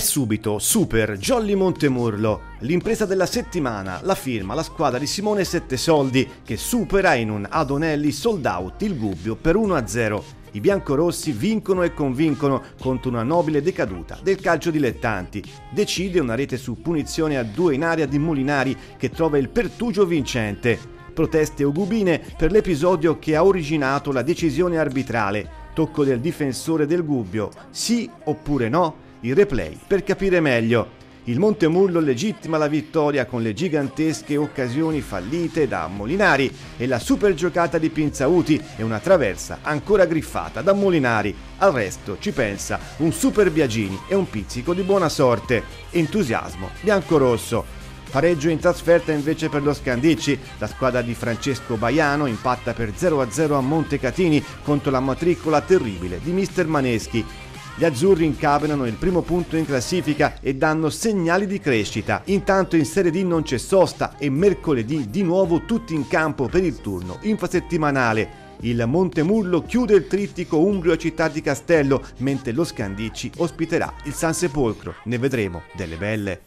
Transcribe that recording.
subito Super Jolly Montemurlo, l'impresa della settimana, la firma la squadra di Simone Sette Soldi che supera in un Adonelli sold out il Gubbio per 1-0. I biancorossi vincono e convincono contro una nobile decaduta del calcio dilettanti. Decide una rete su punizione a due in area di Molinari che trova il pertugio vincente. Proteste ogubine per l'episodio che ha originato la decisione arbitrale. Tocco del difensore del Gubbio, sì oppure no? Il replay per capire meglio. Il Montemurlo legittima la vittoria con le gigantesche occasioni fallite da Molinari e la super giocata di Pinzauti e una traversa ancora griffata da Molinari. Al resto ci pensa un super Biagini e un pizzico di buona sorte. Entusiasmo bianco-rosso. Pareggio in trasferta invece per lo Scandicci. La squadra di Francesco Baiano impatta per 0-0 a Montecatini contro la matricola terribile di Mister Maneschi. Gli azzurri incavenano il primo punto in classifica e danno segnali di crescita. Intanto in Serie D non c'è sosta e mercoledì di nuovo tutti in campo per il turno infrasettimanale. Il Montemurlo chiude il trittico Umbrio Città di Castello, mentre lo Scandicci ospiterà il San Sepolcro. Ne vedremo delle belle.